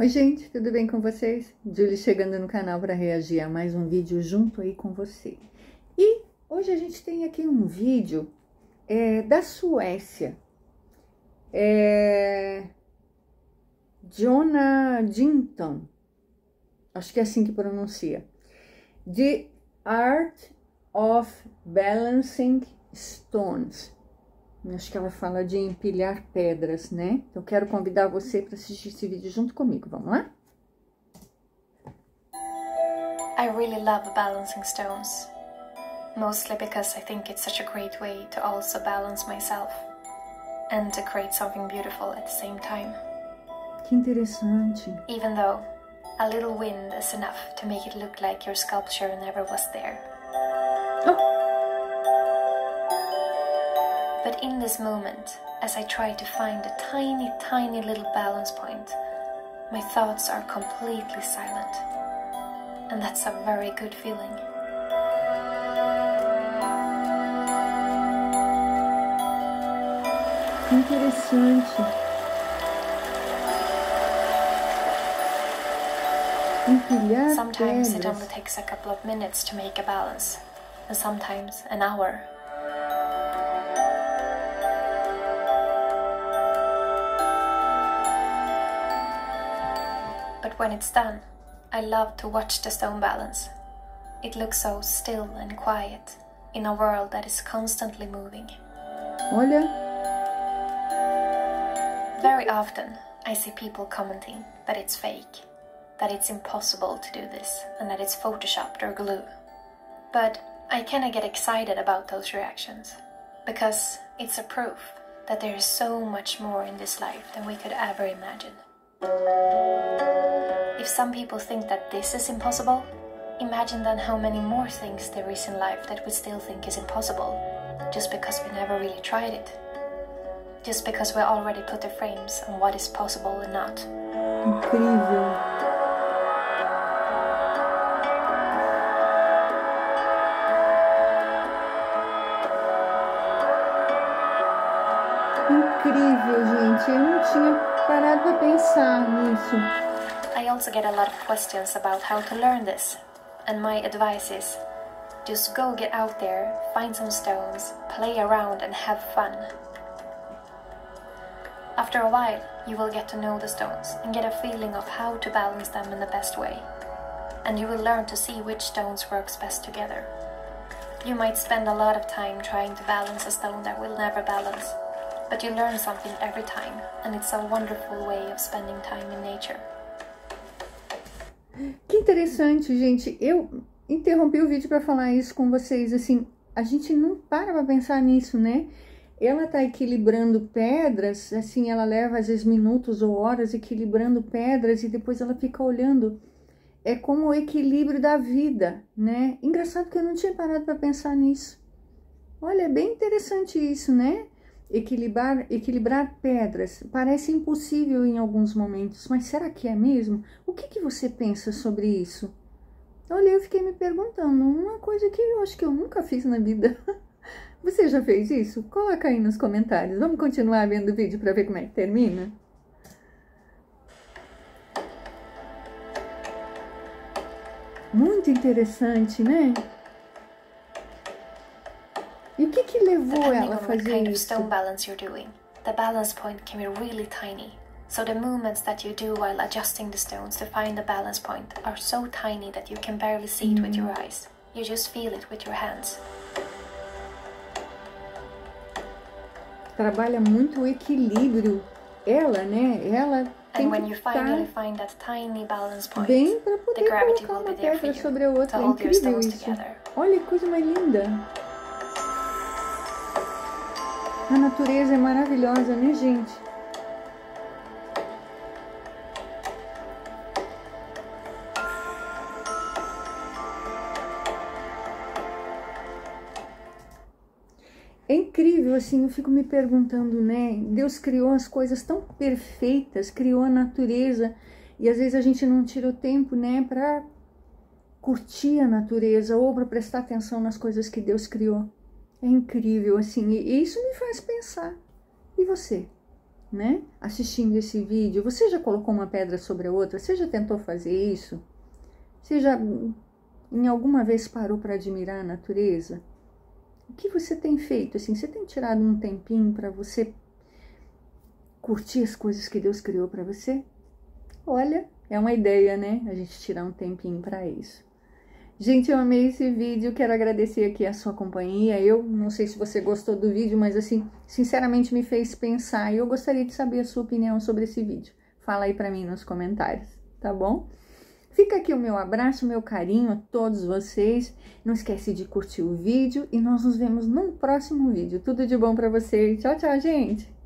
Oi gente, tudo bem com vocês? Julie chegando no canal para reagir a mais um vídeo junto aí com você. E hoje a gente tem aqui um vídeo é, da Suécia. É, Jonah Jinton, acho que é assim que pronuncia. The Art of Balancing Stones. Acho que ela fala de empilhar pedras, né? Então, quero convidar você para assistir esse vídeo junto comigo. Vamos lá? I really love balancing stones. Mostly because I think it's such a great way to also balance myself. And to create something beautiful at the same time. Que interessante. Even though a little wind is enough to make it look like your sculpture never was there. Oh. But in this moment, as I try to find a tiny, tiny little balance point, my thoughts are completely silent. And that's a very good feeling. Interessante. Sometimes it only takes a couple of minutes to make a balance, and sometimes an hour. When it's done, I love to watch the stone balance. It looks so still and quiet in a world that is constantly moving. Olha, Very often, I see people commenting that it's fake, that it's impossible to do this, and that it's photoshopped or glue. But I kinda get excited about those reactions, because it's a proof that there is so much more in this life than we could ever imagine. If some people think that this is impossible, imagine then how many more things there is in life that we still think is impossible, just because we never really tried it just because we already put the frames on what is possible and not. incrível. Incrível, gente. Eu não tinha parado para pensar nisso. I also get a lot of questions about how to learn this, and my advice is just go get out there, find some stones, play around, and have fun. After a while, you will get to know the stones and get a feeling of how to balance them in the best way. And you will learn to see which stones works best together. You might spend a lot of time trying to balance a stone that will never balance, but you learn something every time, and it's a wonderful way of spending time in nature. Que interessante, gente. Eu interrompi o vídeo para falar isso com vocês. Assim, a gente não para para pensar nisso, né? Ela tá equilibrando pedras, assim, ela leva às vezes minutos ou horas equilibrando pedras e depois ela fica olhando. É como o equilíbrio da vida, né? Engraçado que eu não tinha parado para pensar nisso. Olha, é bem interessante isso, né? Equilibrar, equilibrar pedras parece impossível em alguns momentos, mas será que é mesmo? O que, que você pensa sobre isso? Olha, eu fiquei me perguntando, uma coisa que eu acho que eu nunca fiz na vida. Você já fez isso? Coloca aí nos comentários. Vamos continuar vendo o vídeo para ver como é que termina? Muito interessante, né? Depending on what kind of stone balance you're doing, the balance point can be really tiny. So the movements that you do while adjusting the stones to find the balance point are so tiny that you can barely see it with your mm. eyes. You just feel it with your hands. Trabalha muito o equilíbrio. Ela, né? Ela tem And when que you estar finally find that tiny balance point, bem para the poder gravity colocar will be uma pedra sobre a outra. to É incrível stones isso. together. Olha que coisa mais linda. A natureza é maravilhosa, né, gente? É incrível, assim, eu fico me perguntando, né? Deus criou as coisas tão perfeitas, criou a natureza, e às vezes a gente não tira o tempo, né, para curtir a natureza ou para prestar atenção nas coisas que Deus criou. É incrível, assim, e isso me faz pensar. E você? né? Assistindo esse vídeo. Você já colocou uma pedra sobre a outra? Você já tentou fazer isso? Você já em alguma vez parou para admirar a natureza? O que você tem feito? Assim, você tem tirado um tempinho para você curtir as coisas que Deus criou para você? Olha, é uma ideia, né? A gente tirar um tempinho para isso. Gente, eu amei esse vídeo, quero agradecer aqui a sua companhia. Eu não sei se você gostou do vídeo, mas assim, sinceramente me fez pensar e eu gostaria de saber a sua opinião sobre esse vídeo. Fala aí para mim nos comentários, tá bom? Fica aqui o meu abraço, o meu carinho a todos vocês. Não esquece de curtir o vídeo e nós nos vemos num próximo vídeo. Tudo de bom para vocês. Tchau, tchau, gente!